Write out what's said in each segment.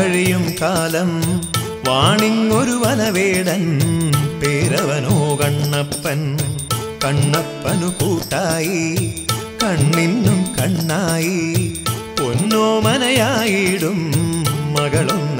കഴിയും കാലം. വാണിങ്ങൊരു വനവേടൻ പേരവനോ കണ്ണപ്പൻ. കണ്ണപ്പനു കൂട്ടായി കണ്ണിന്നും കണ്ണായി. പൊന്നോമനയായിടും മകളും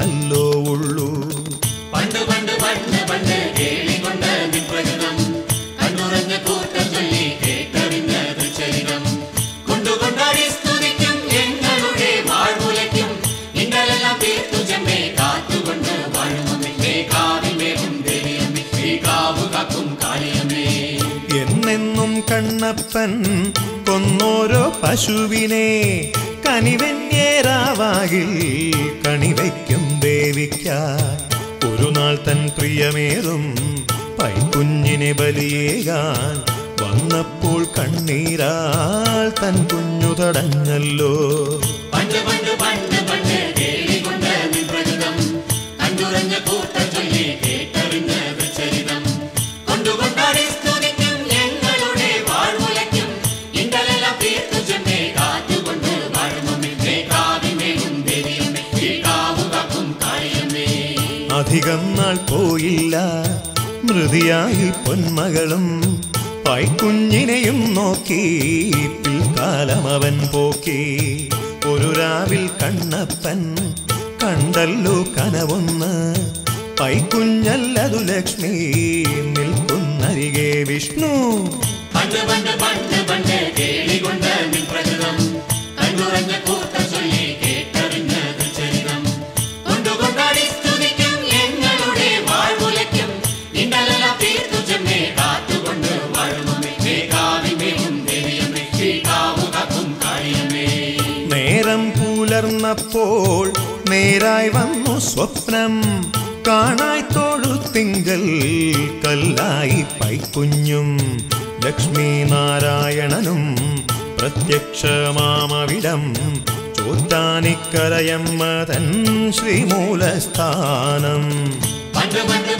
കണ്ണപ്പൻ കൊന്നോരോ പശുവിനെ കനിവന്യേരാവാകിൽ കണിവയ്ക്കും ദേവിക്കായി ഒരു നാൾ തൻ പ്രിയമേറും പൈക്കുഞ്ഞിനെ ബലിയേകാൻ വന്നപ്പോൾ കണ്ണീരാൾ തൻ കുഞ്ഞു തടഞ്ഞല്ലോ. അധികം നാൾ പോയില്ല. മൃതിയായി പൊന്മകളും പൈക്കുഞ്ഞിനെയും നോക്കി പിൽക്കാലം അവൻ പോക്കി. ഒരു രാവിൽ കണ്ണപ്പൻ കണ്ടല്ലോ കനവൊന്ന്. പൈക്കുഞ്ഞല്ലതു ലക്ഷ്മി നിൽക്കുന്നരികെ വിഷ്ണു. പണ്ട് പണ്ട് പണ്ട് പണ്ട് നേരായി വന്നു സ്വപ്നം. കാണായി തൊഴുത്തിങ്കൽ കല്ലായി പൈക്കുഞ്ഞും. ലക്ഷ്മി നാരായണനും പ്രത്യക്ഷമാമവിടം ചോറ്റാനിക്കരയമ്മതൻ ശ്രീമൂലസ്ഥാനം. പണ്ട് പണ്ട്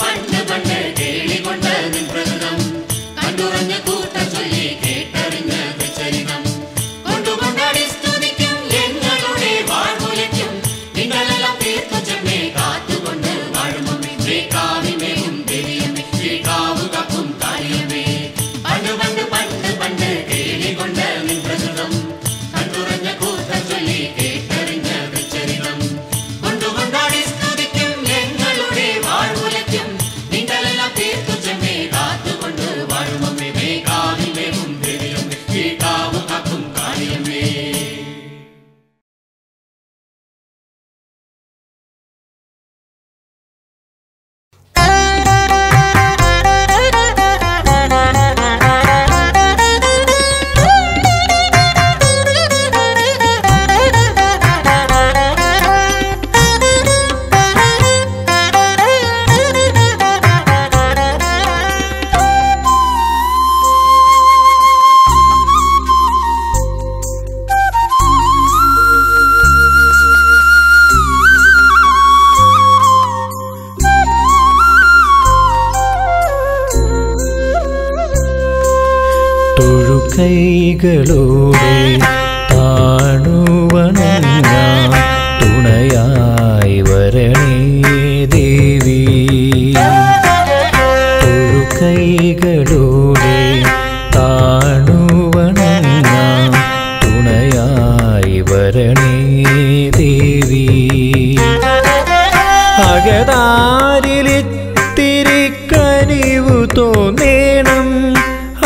അകതാരിലിത്തിരി കനിവു തോന്നേണം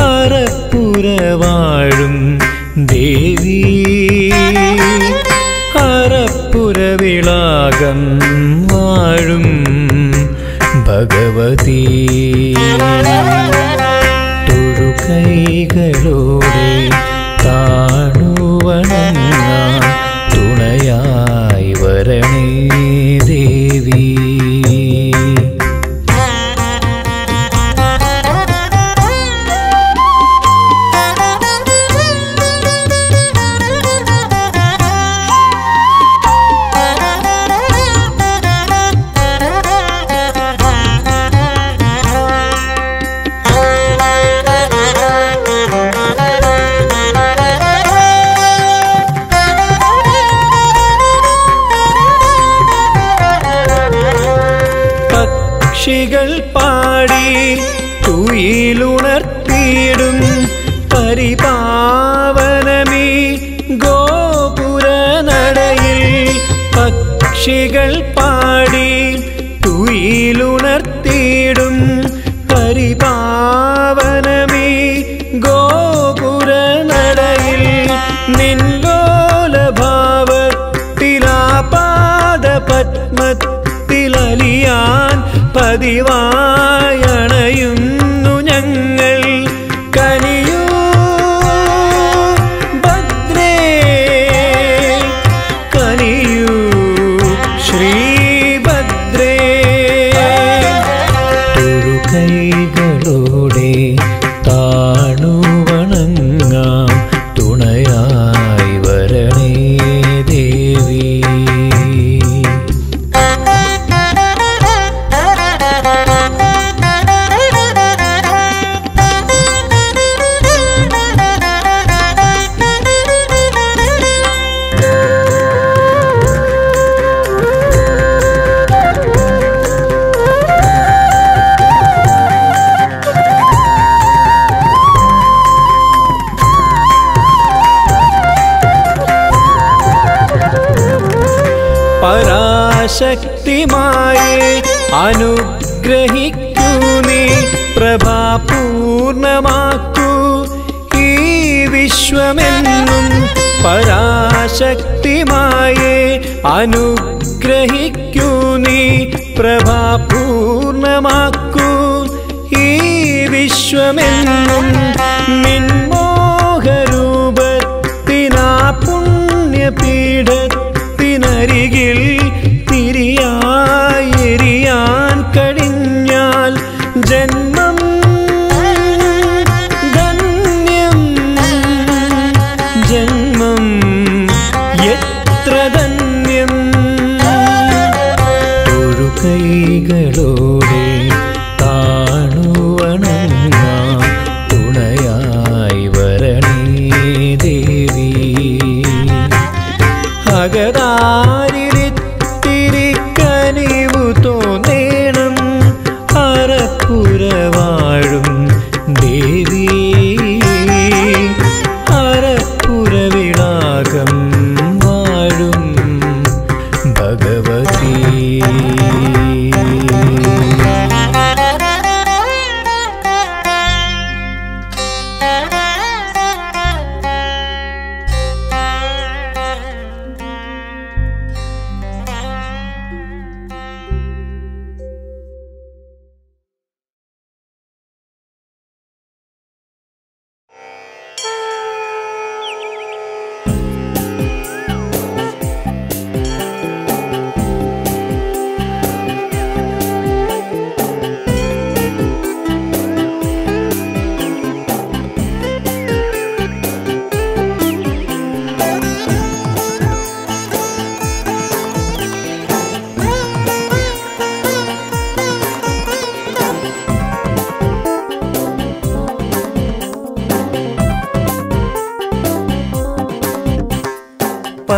അറപ്പുരവാഴും ദേവി. അറപ്പുരവിളാകം വാഴും ഭഗവതി. തൊഴു താണുവണങ്ങ പരാശക്തിമായെ അനുഗ്രഹിക്കൂ നീ. പ്രഭാപൂർണമാക്കൂ ഈ വിശ്വമെന്നും പരാശക്തിമായി അനുഗ്രഹിക്കൂ നീ. പ്രഭാപൂർണമാക്കൂ ഈ വിശ്വമെന്നും നിൻമോഹരൂപത്തിനാ പുണ്യപീഠത്തിനരികിൽ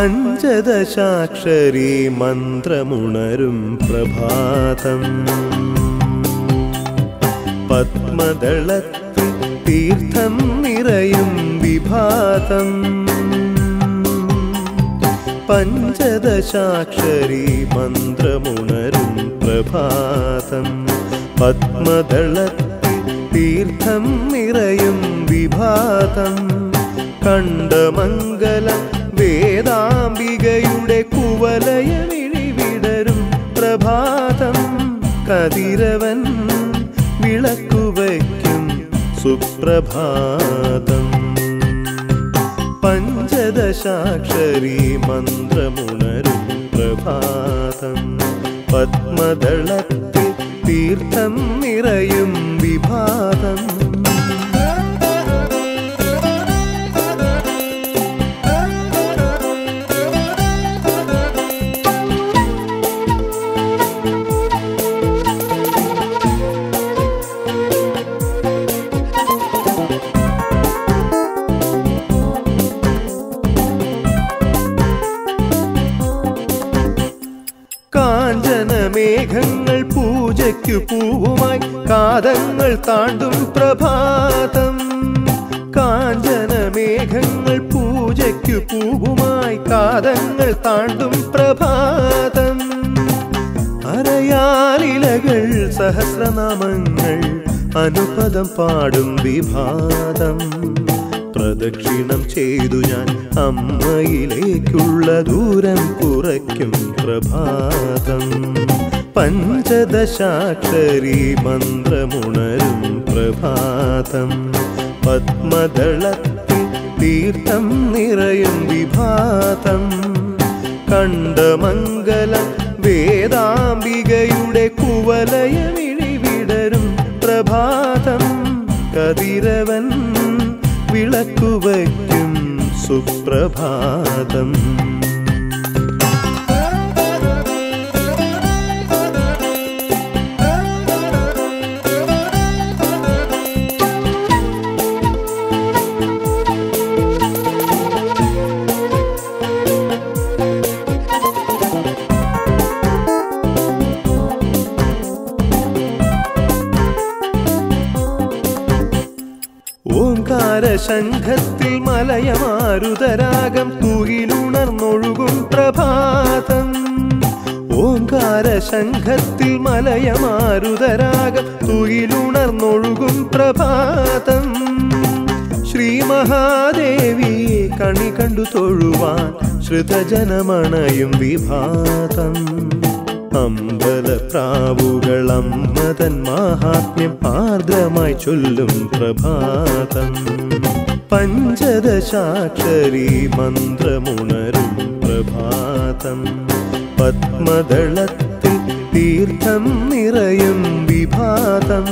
പഞ്ചദശാക്ഷരി മന്ത്രമുണരും പ്രഭാതം. പത്മദളത്തിൽ തീർത്ഥം നിറയും വിഭാതം. പഞ്ചദശാക്ഷരി മന്ത്രമുണരും പ്രഭാതം. പത്മദളത്തിൽ തീർത്ഥം നിറയും വിഭാതം. കണ്ടമംഗലം വേദാംബികയുടെ കുവലയ വിഴിവിടരും പ്രഭാതം കതിരവൻ വിളക്കുവയ്ക്കും സുപ്രഭാതം. പഞ്ചദശാക്ഷരി മന്ത്രമുണരും പ്രഭാതം. പത്മദളത്തിൽ തീർത്ഥം നിറയും വിഭാതം താണ്ടും പ്രഭാതം. കാഞ്ചന മേഘങ്ങൾ പൂജയ്ക്കു പൂവുമായി കാതങ്ങൾ താണ്ടും പ്രഭാതം. അരയാലിലകൾ സഹസ്രനാമങ്ങൾ അനുപദം പാടും വിഭാതം. പ്രദക്ഷിണം ചെയ്തു ഞാൻ അമ്മയിലേക്കുള്ള ദൂരം കുറയ്ക്കും പ്രഭാതം. പഞ്ചദശാക്ഷരി മന്ത്രമുണരും പ്രഭാതം. പത്മദളത്തിൽ തീർത്ഥം നിറയും വിഭാതം. കണ്ടമംഗല വേദാംബികയുടെ കുവലയമിഴി വിടരും പ്രഭാതം. കതിരവൻ വിളക്കുവയ്ക്കും സുപ്രഭാതം. ശംഖത്തിൽ മലയമാരുതരാഗം തൂയിലുണർന്നൊഴുകും പ്രഭാതം. ഓങ്കാര ശംഖത്തിൽ മലയമാരുതരാഗം തൂയിലുണർന്നൊഴുകും പ്രഭാതം. ശ്രീ മഹാദേവി കണി കണ്ടു തൊഴുവാൻ ശ്രുതജനമണയും വിഭാതം. അമ്പലപ്രാവുകൾ അമ്മതൻ മഹാത്മ്യം ആർദ്രമായി ചൊല്ലും പ്രഭാതം. പഞ്ചദശാക്ഷരി മന്ത്രമുണരും പ്രഭാതം. പത്മദളത്തിൽ തീർത്ഥം നിറയും വിഭാതം.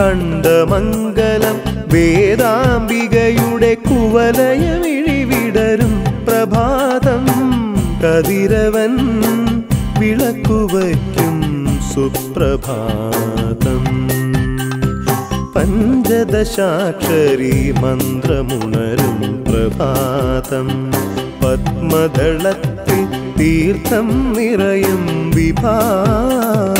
കണ്ടമംഗലം വേദാംബികയുടെ കുവലയമിഴിവിടരും പ്രഭാതം. കതിരവൻ വിളക്കുവയ്ക്കും സുപ്രഭാതം. പഞ്ചദശാക്ഷരി മന്ത്രമുണരും പ്രഭാതം. പത്മദളത്തിൽ തീർത്ഥം നിറയും വിഭാതം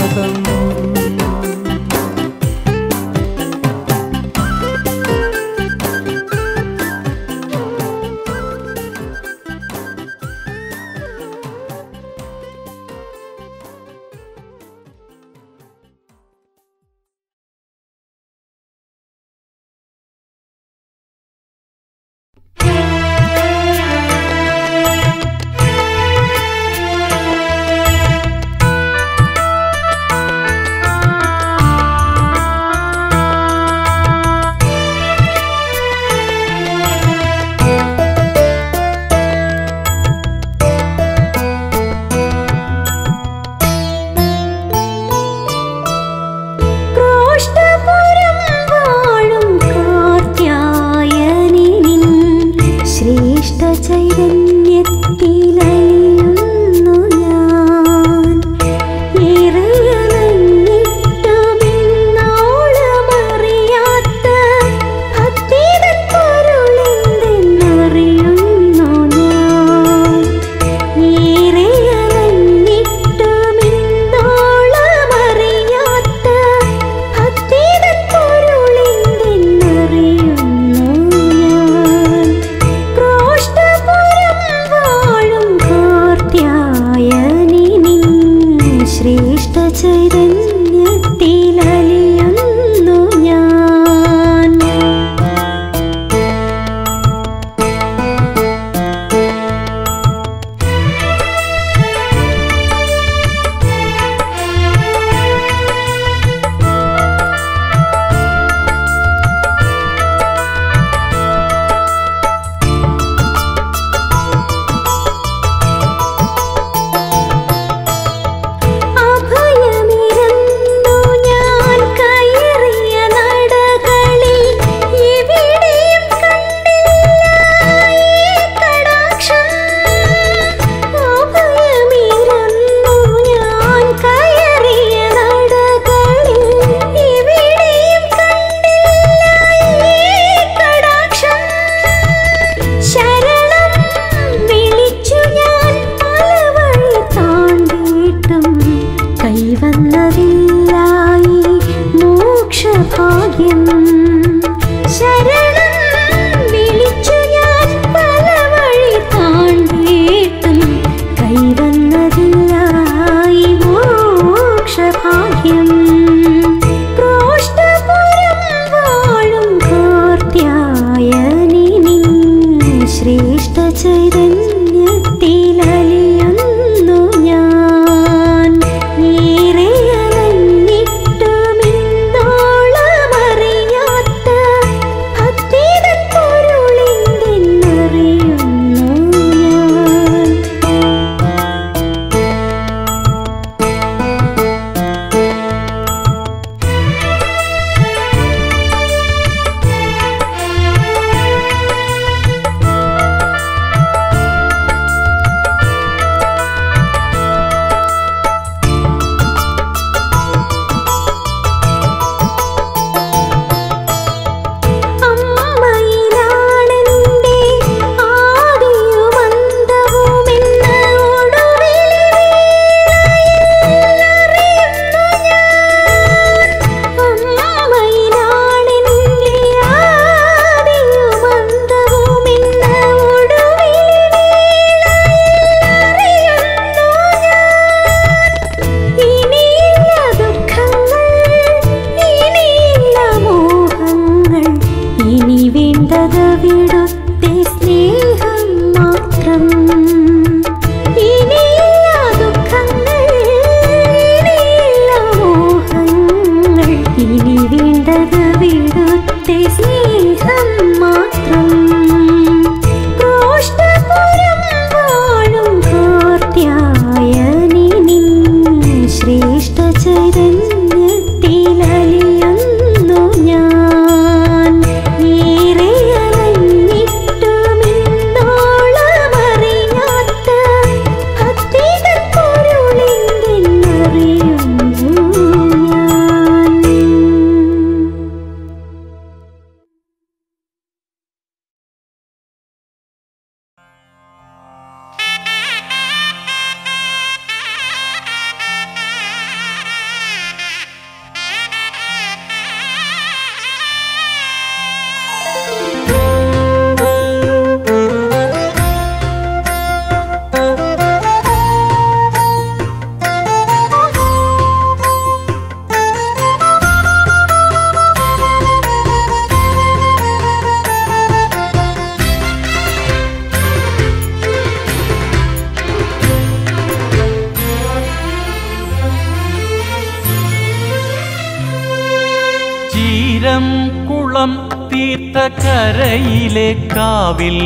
തീർത്ഥക്കരയിലെ കാവിൽ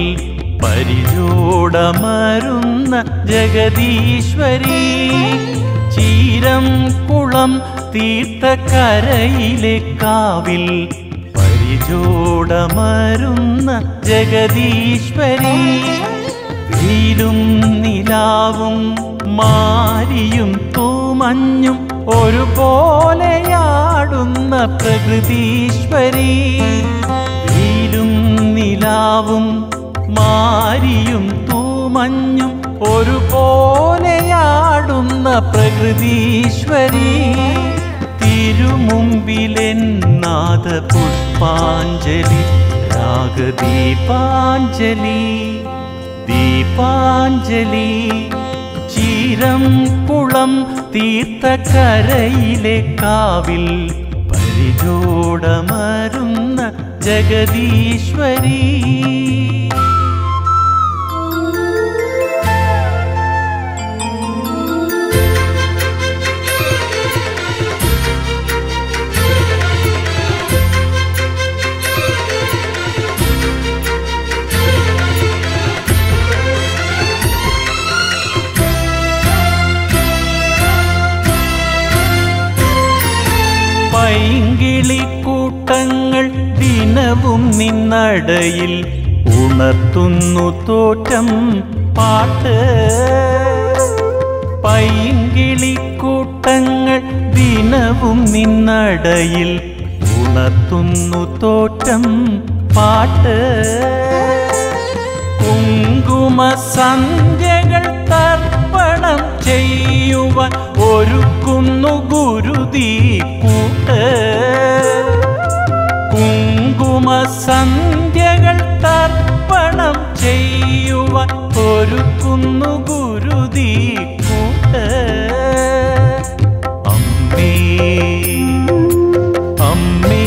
പരിചൂടമരുന്ന ജഗദീശ്വരി ചീരം കുളം തീർത്ഥക്കരയിലെ കാവിൽ പരിചൂടമരുന്ന ജഗദീശ്വരി വെയിലും നിലാവും മാരിയും തൂമഞ്ഞും ഒരുപോലെയാടുന്ന പ്രകൃതീശ്വരി. നിലാവും മാരിയും തൂമഞ്ഞും ഒരുപോലെയാടുന്ന പ്രകൃതീശ്വരി. തിരുമുമ്പിലെന്നാദ പുഷ്പാഞ്ജലി രാഗദീപാഞ്ജലി ദീപാഞ്ജലി. ചീരം കുളം തീർത്ഥക്കരയിലെ കാവിൽ പരിചോടമരുന്ന. जगदीश्वरी। നിന്നടയിൽ ഉണർത്തുന്നു തോറ്റം പാട്ട്. പൈങ്കിളിക്കൂട്ടങ്ങൾ ദിനവും നിന്നടയിൽ ഉണർത്തുന്നു തോറ്റം പാട്ട്. കുങ്കുമ കുസുമസന്ധ്യകൾ തർപ്പണം ചെയ്യുവാൻ ഒരുക്കുന്നു ഗുരുതി കൂട്ട്. അമ്മേ അമ്മേ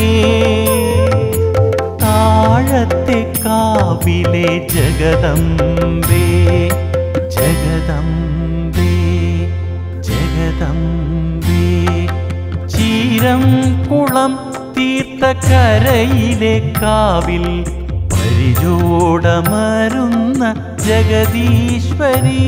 താഴത്തെ കാവിലെ ജഗദംബേ ജഗദംബേ ജഗദംബേ ചീരം കുളം കരയിലെ കാവിൽ പരിചോടമരുന്ന ജഗദീശ്വരി.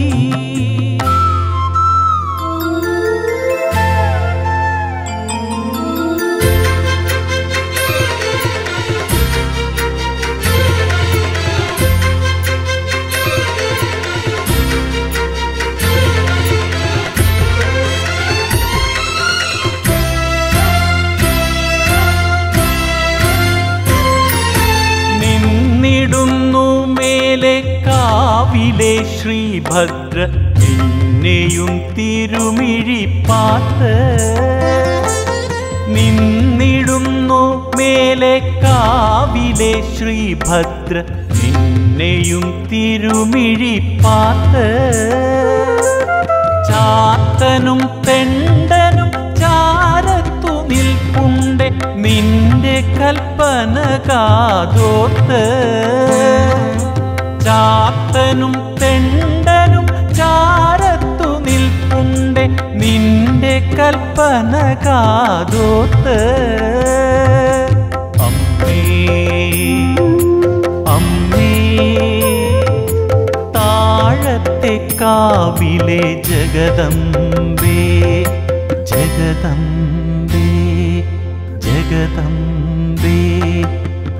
കാവിലെ ശ്രീഭദ്ര നിന്നെയും തിരുമിഴിപ്പാട്ട് നിന്നിടുന്നു മേലെ കാവിലെ ശ്രീഭദ്ര നിന്നെയും തിരുമിഴിപ്പാട്ട് ചാത്തനും തെണ്ടനും ചാരത്തു നിൽപ്പുണ്ട് നിന്റെ കൽപ്പന കാതോത്ത് ചാത്തനും തെണ്ടനും ചാരത്തു നിൽപ്പുണ്ട്. നിന്റെ കൽപ്പന കാതോത്ത്. അമ്മേ ജഗദംബേ ജഗദംബേ ജഗദംബേ.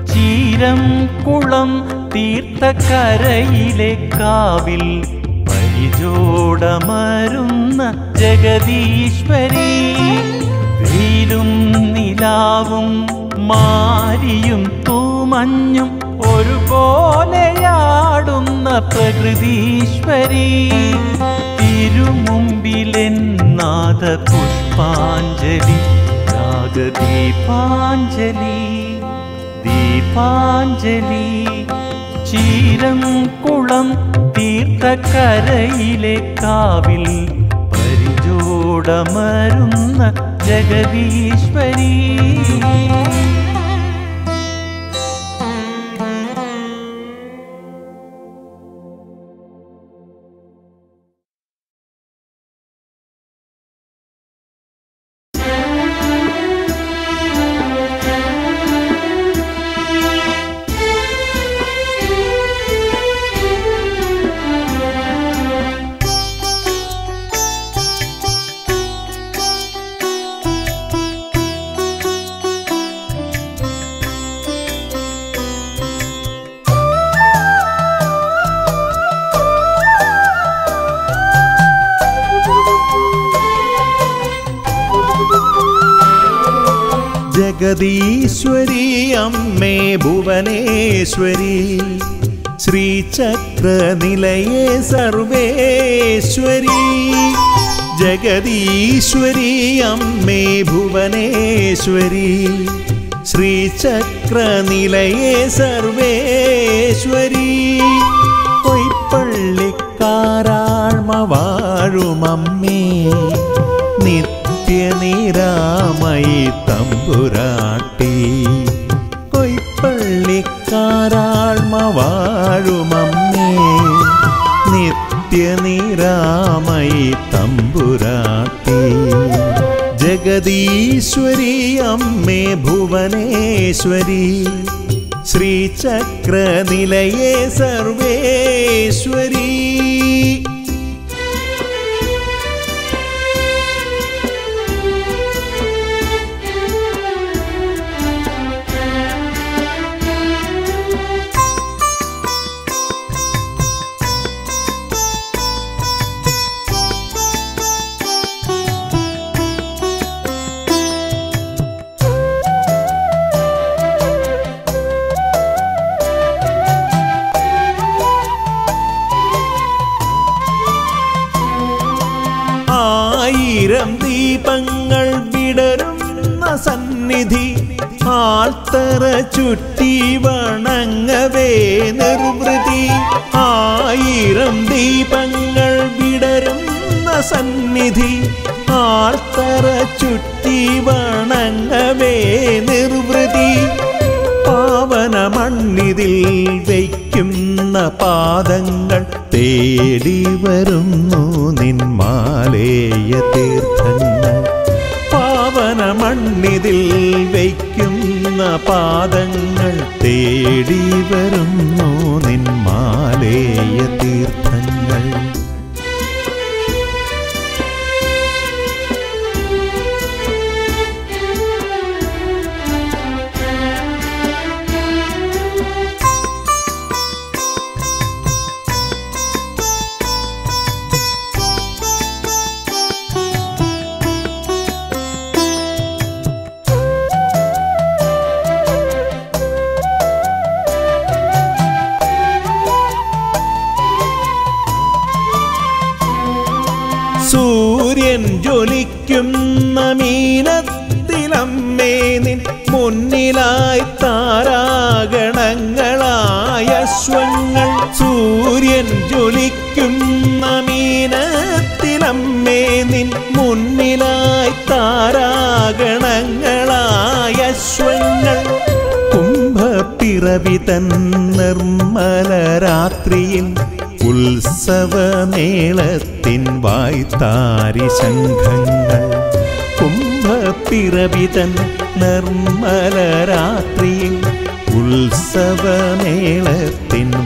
ചീരം കുളം തീർത്ത കരയിലെ കാവിൽ പരിചോടമരുന്ന ജഗദീശ്വരി. വെയിലും നിലാവും മാരിയും തൂമഞ്ഞും ഒരുപോലെയാടുന്ന പ്രകൃതീശ്വരി. തിരുമുമ്പിലെന്നാഥ പുഷ്പാഞ്ജലി നാഗദീപാഞ്ജലി ദീപാഞ്ജലി. ചീരം കുളം തീർത്ഥക്കരയിലെ കാവിൽ പരിചോടമരുന്ന ജഗദീശ്വരി. ജഗദീശ്വരി അമ്മേ ഭുവനേശ്വരി. ശ്രീചക്രനിലയേ സർവേശ്വരി. ജഗതീശ്വരി അമ്മേ ഭുവനേശ്വരി. ശ്രീചക്രനിലയേ സർവേശ്വരി. പൊയ്പ്പള്ളിക്കാരാഴ്മ വാഴുമമ്മേ. നിത്യനിരാമയി തമ്പുരാട്ടി. വാഴുമമ്മേ നിത്യനിരാമയി തമ്പുരാട്ടി. ജഗദീശ്വരി അമ്മേ ഭുവനേശ്വരി. ശ്രീചക്രനിലയേ സർവേശ്വരി. സന്നിധി ആൾത്തറ ചുറ്റി വണങ്ങവേ നിർവൃതി. ആയിരം ദീപങ്ങൾ വിടരുന്ന സന്നിധി ആൾത്തറ ചുറ്റി വണങ്ങവേ നിർവൃതി. പാവന മണ്ണിതിൽ വയ്ക്കുന്ന പാദങ്ങൾ തേടി വരുന്നു നിന്മാലേയ തീർത്ഥങ്ങൾ. പാവന മണ്ണിതിൽ പാദങ്ങൾ തേടി വരുന്നു നിന്മാലേയ രാത്രിയിൽ ഉത്സവമേളത്തിൻ വായ്ത്താരി ശംഖങ്ങൾ കുംഭപ്പിറവിതൻ നിർമ്മല രാത്രിയിൽ ഉത്സവമേളത്തിൻ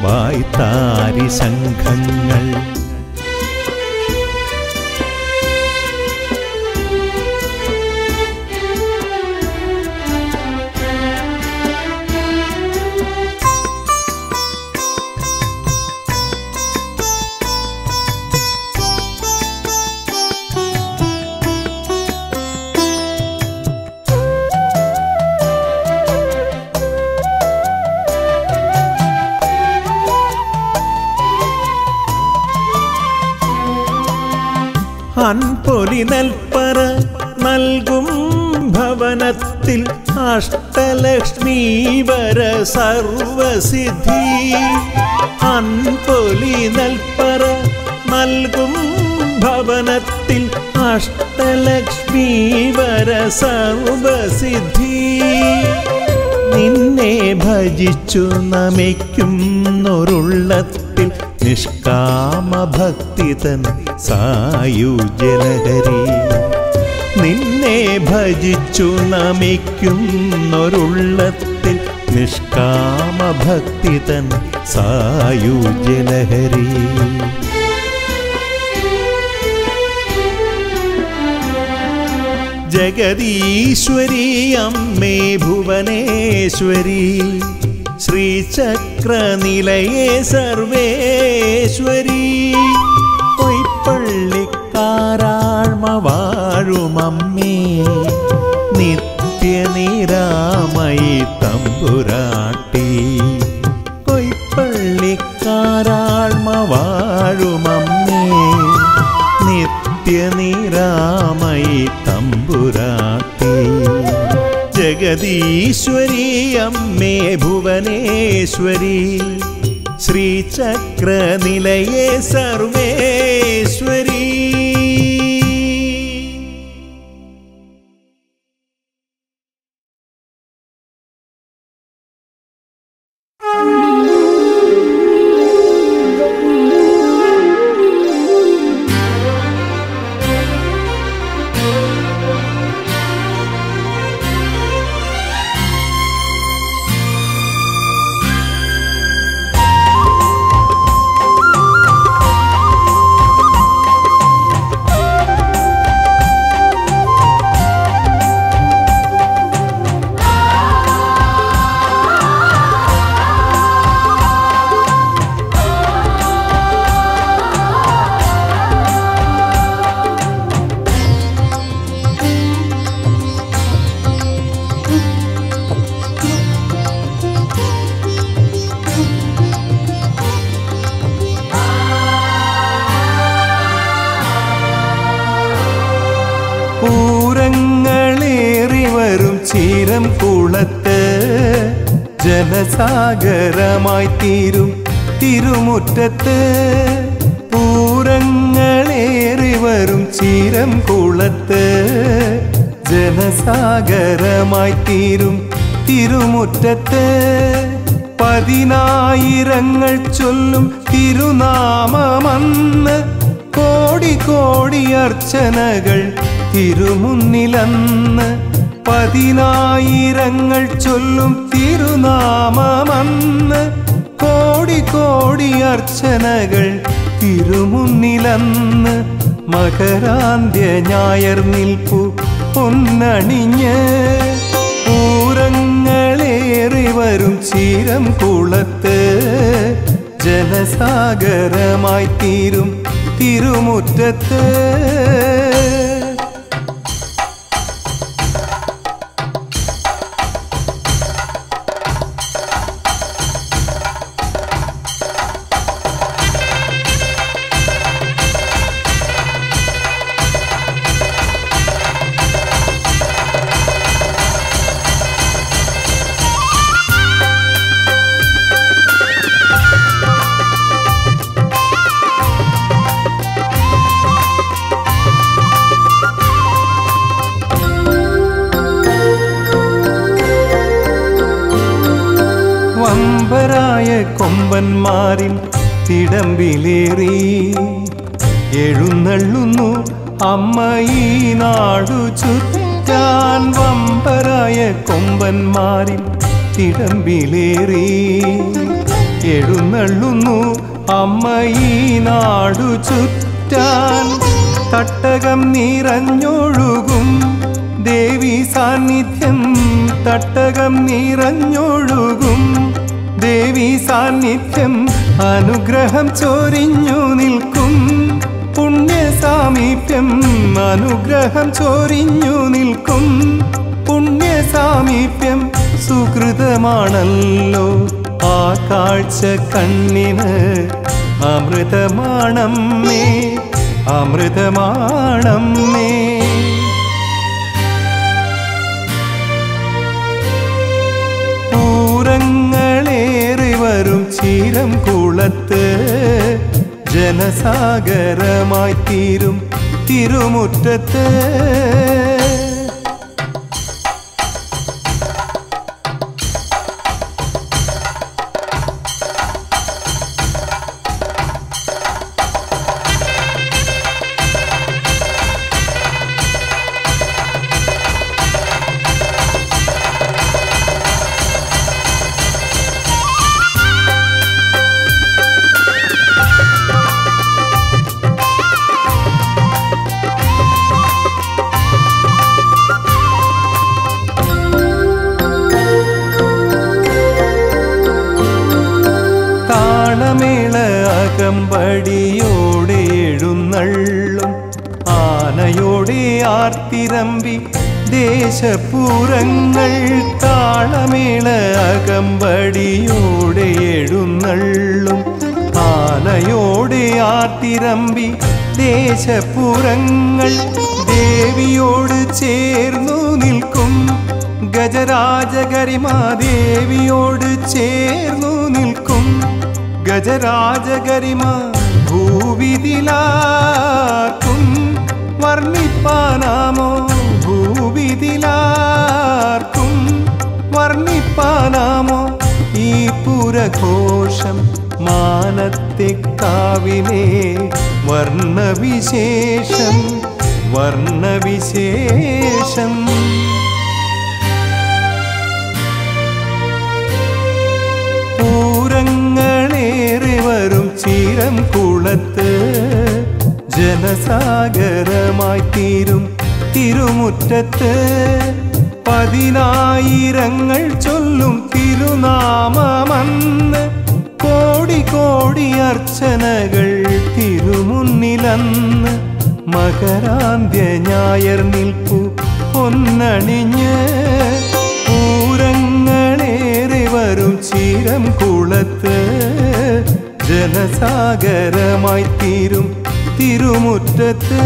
വായ്ത്താരി ശംഖങ്ങൾ അൻപൊലി നെൽപ്പറ നൽകും ഭവനത്തിൽ അഷ്ടലക്ഷ്മി വര സർവസിദ്ധി. അൻപൊലി നെൽപ്പറ നൽകും ഭവനത്തിൽ അഷ്ടലക്ഷ്മി വര സർവസിദ്ധി. നിന്നെ ഭജിച്ചു നമിക്കുന്നൊരുള്ളത്തിൽ നിഷ്കാമ ഭക്തി തൻ സായുജലഹരി നിന്നെ ഭജിച്ചു നമിക്കുന്നൊരുള്ളത്തിൽ നിഷ്കാമഭക്തി തൻ സായുജലഹരി ജഗദീശ്വരി അമ്മേ ഭുവനേശ്വരി. ശ്രീചക്രനിലയേ സർവേശ്വരി. പൊയ്പ്പള്ളിക്കാരാഴ്മ വാഴുമമ്മേ. നിത്യനിരാമയി തമ്പുരാട്ടി. കൊയ്പ്പള്ളിക്കാരാഴ്മ വാഴുമമ്മേ. നിത്യനിരാമയി जगदीश्वरी अम्मे भुवनेश्वरी श्रीचक्रनिलये सर्वेश्वरी। കുളത്ത് ജലസാഗരമായി തീരും തിരുമുറ്റത്ത്. പൂരങ്ങളേറി വരും ചീരം കുളത്ത് ജലസാഗരമായി തീരും തിരുമുറ്റത്ത്. പതിനായിരങ്ങൾ ചൊല്ലും തിരുനാമമന്ന് കോടി കോടി അർച്ചനകൾ തിരുമുന്നിലന്ന് പതിനായിരങ്ങൾ ചൊല്ലും തിരുനാമമന്ന് കോടി കോടി അർച്ചനകൾ തിരുമുന്നിലന്ന് മകരാന്ത്യ ഞായർ നിൽപ്പു പൊന്നണിഞ്ഞ്. പൂരങ്ങളേറി വരും ചീരം കുളത്ത് ജനസാഗരമായി തീരും തിരുമുറ്റത്ത്. തിടമ്പിലേറി. എഴുന്നള്ളുന്നു അമ്മ ഈ നാടു ചുറ്റാൻ. തട്ടകം നിറഞ്ഞൊഴുകും ദേവി സാന്നിധ്യം. തട്ടകം നിറഞ്ഞൊഴുകും ദേവി സാന്നിധ്യം. അനുഗ്രഹം ചൊരിഞ്ഞു നിൽക്കും പുണ്യ സാമീപ്യം അനുഗ്രഹം ചൊരിഞ്ഞു നിൽക്കും സുഹൃതമാണല്ലോ ആ കാഴ്ച കണ്ണിന് അമൃതമാണമ്മേ അമൃതമാണമ്മേ പൂരങ്ങളേറി വരും ചീരം കുളത്ത് ജനസാഗരമായി തീരും തിരുമുറ്റത്ത് ആർത്തിരമ്പി ദേശപൂരങ്ങൾ താളമേള അകമ്പടിയോടെ എഴുന്നള്ളും. ആനയോടെ ആർത്തിരമ്പി ദേശപുരങ്ങൾ ദേവിയോട് ചേർന്നു നിൽക്കും. ഗജരാജകരിമാദേവിയോട് ചേർന്നു നിൽക്കും. ഗജരാജഗരിമാ ഭൂവിതിലാക്കും വർണിപ്പാനാമോ? ഭൂവിതിലാർക്കും വർണിപ്പാനാമോ? ഈ പുരഘോഷം മാനത്തെ കാവിലെ വർണവിശേഷം വർണവിശേഷം. പൂരങ്ങളേറി വരും ചീരം കുളത്ത് ജനസാഗരമായി തീരും തിരുമുറ്റത്ത്. പതിനായിരങ്ങൾ ചൊല്ലും തിരുനാമമന്ന് കോടി കോടി അർച്ചനകൾ തിരുമുന്നിലന്ന് മകരാന്ത്യ ഞായർ നിൽപ്പു പൊന്നണിഞ്ഞ് പൂരങ്ങളേറെ വരും ചീരം കുളത്ത് ജനസാഗരമായി തീരും திருமுற்றத்தே.